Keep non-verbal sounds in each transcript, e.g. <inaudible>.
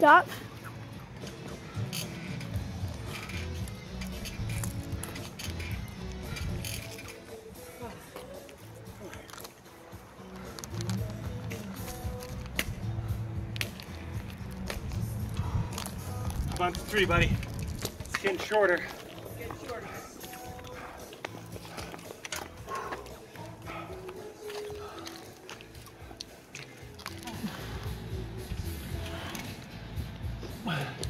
Stop. On to three, buddy. It's getting shorter. Yeah.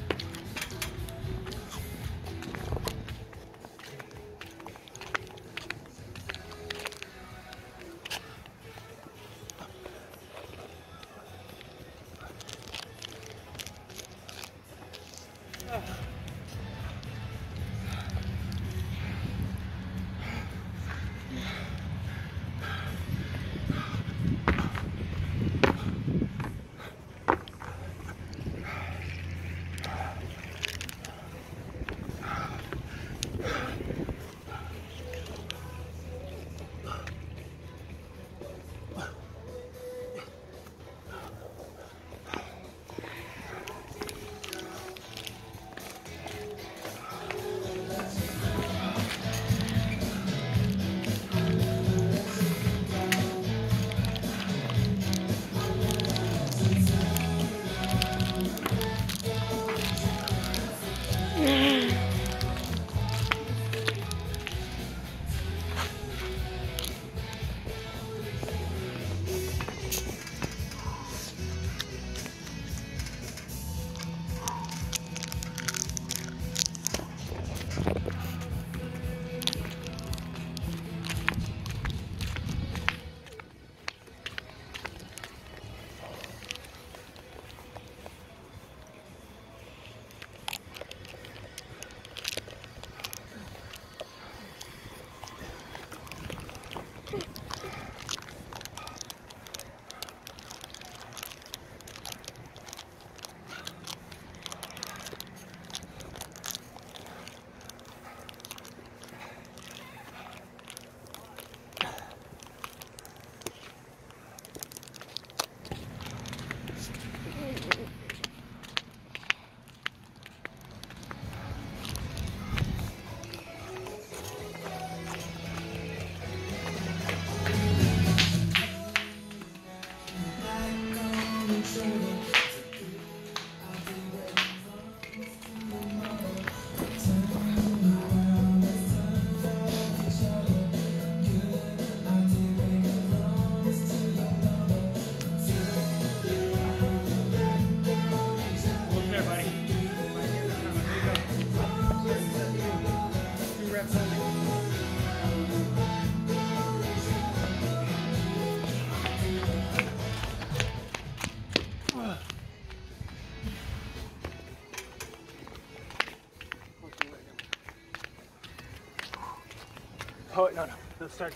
谢你。Oh, no, no. Let's start.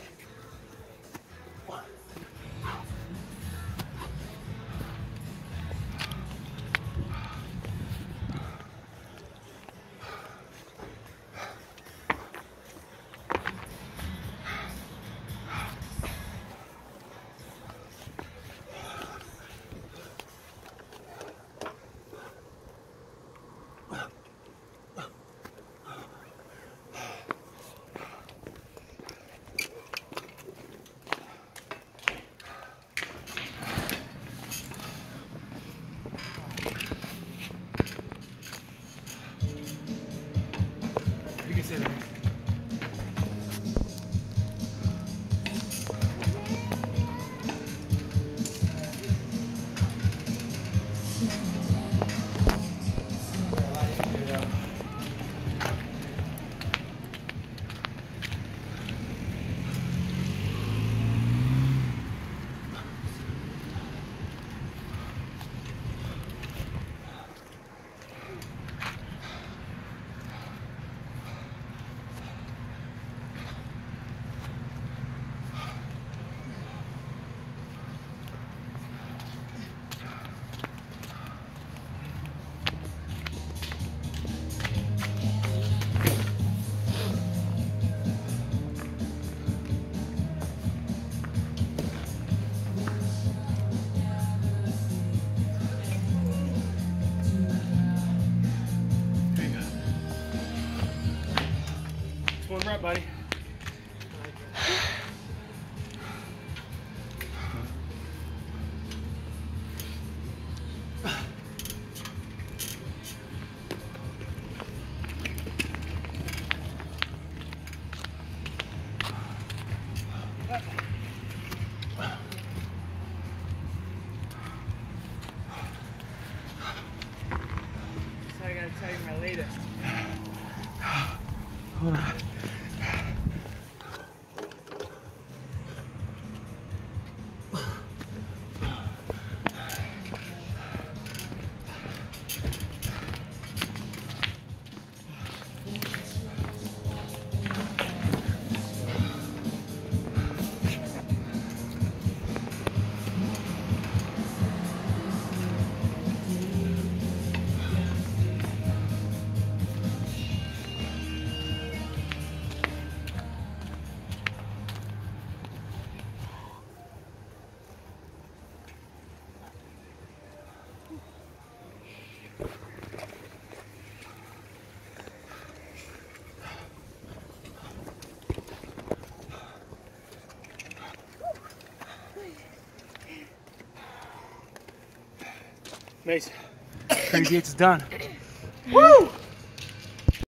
Buddy. I gotta tell you my latest. <sighs> Hold on. Mason, Crazy Eight's done. Woo!